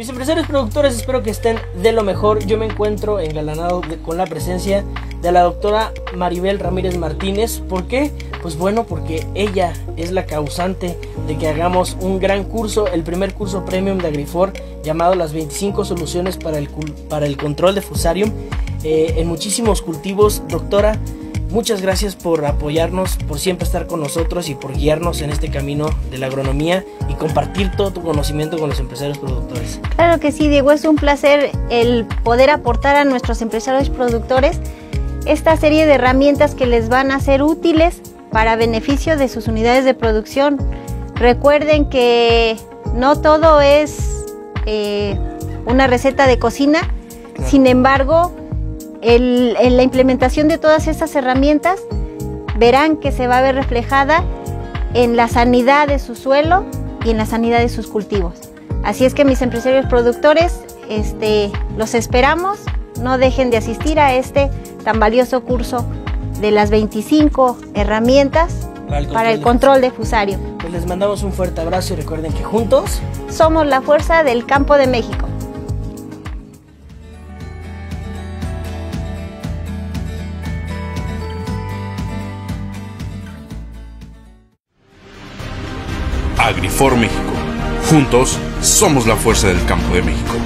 Mis empresarios productores espero que estén de lo mejor. Yo me encuentro engalanado con la presencia de la doctora Maribel Ramírez Martínez. ¿Por qué? Pues bueno, porque ella es la causante de que hagamos un gran curso, el primer curso premium de Agrifor llamado Las 25 soluciones para el, para el control de fusarium eh, en muchísimos cultivos. Doctora, Muchas gracias por apoyarnos, por siempre estar con nosotros y por guiarnos en este camino de la agronomía y compartir todo tu conocimiento con los empresarios productores. Claro que sí, Diego, es un placer el poder aportar a nuestros empresarios productores esta serie de herramientas que les van a ser útiles para beneficio de sus unidades de producción. Recuerden que no todo es eh, una receta de cocina, sin embargo, en la implementación de todas estas herramientas verán que se va a ver reflejada en la sanidad de su suelo y en la sanidad de sus cultivos. Así es que mis empresarios productores, este, los esperamos, no dejen de asistir a este tan valioso curso de las 25 herramientas para el control, de fusario. Pues les mandamos un fuerte abrazo y recuerden que juntos somos la fuerza del campo de México. Agrifor México. Juntos somos la fuerza del campo de México.